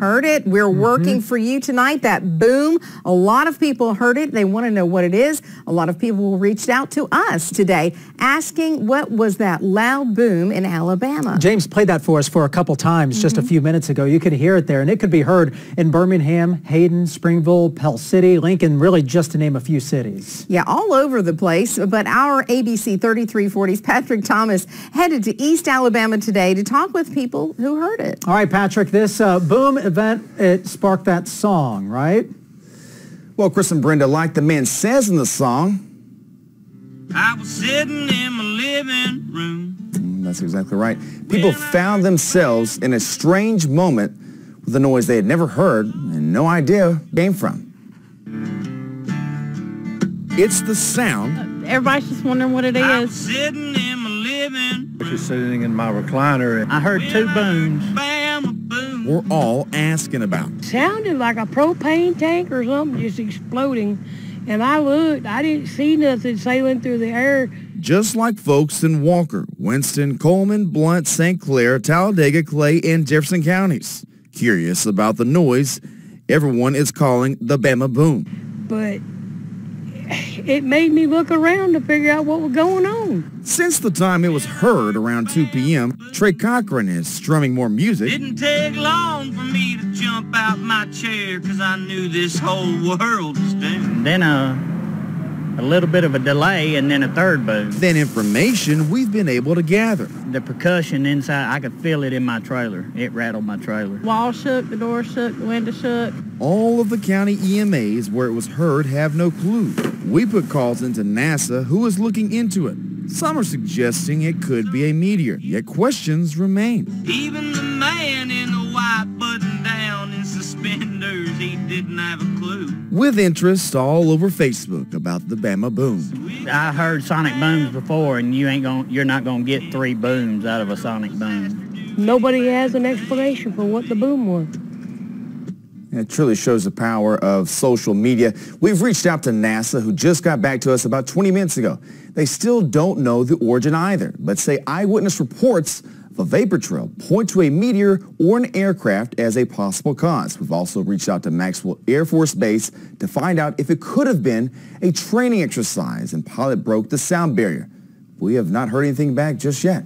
heard it. We're mm-hmm. working for you tonight. That boom, a lot of people heard it. They want to know what it is. A lot of people reached out to us today asking what was that loud boom in Alabama. James played that for us for a couple times mm-hmm. just a mm-hmm. few minutes ago. You could hear it there, and it could be heard in Birmingham, Hayden, Springville, Pell City, Lincoln, really just to name a few cities. Yeah, all over the place. But our ABC 3340's Patrick Thomas headed to East Alabama today to talk with people who heard it. All right, Patrick, this uh, boom event, it sparked that song, right? Well, Chris and Brenda, like the man says in the song, I was sitting in my living room. Mm, that's exactly right. People found themselves in a strange moment with a noise they had never heard and no idea came from. It's the sound. Everybody's just wondering what it is. sitting in my living room. Just sitting in my recliner. I heard two booms. We're all asking about. Sounded like a propane tank or something just exploding. And I looked, I didn't see nothing sailing through the air. Just like folks in Walker, Winston, Cullman, Blount, St. Clair, Talladega, Clay, and Jefferson counties. Curious about the noise everyone is calling the Bama boom. But it made me look around to figure out what was going on. Since the time it was heard around 2 p.m., Trey Cochran is strumming more music. Didn't take long for me to jump out my chair because I knew this whole world was doomed. Then, uh, a little bit of a delay and then a third boom. Then information we've been able to gather. The percussion inside, I could feel it in my trailer. It rattled my trailer. Wall shook, the door shook, the window shook. All of the county EMAs where it was heard have no clue. We put calls into NASA who is looking into it. Some are suggesting it could be a meteor, yet questions remain. Even the man in the white button down in suspenders, he didn't have a clue. With interest all over Facebook about the Bama boom. I heard sonic booms before, and you ain't going you're not gonna get three booms out of a sonic boom. Nobody has an explanation for what the boom was. It truly shows the power of social media. We've reached out to NASA, who just got back to us about 20 minutes ago. They still don't know the origin either, but say eyewitness reports of a vapor trail point to a meteor or an aircraft as a possible cause. We've also reached out to Maxwell Air Force Base to find out if it could have been a training exercise and pilot broke the sound barrier. We have not heard anything back just yet.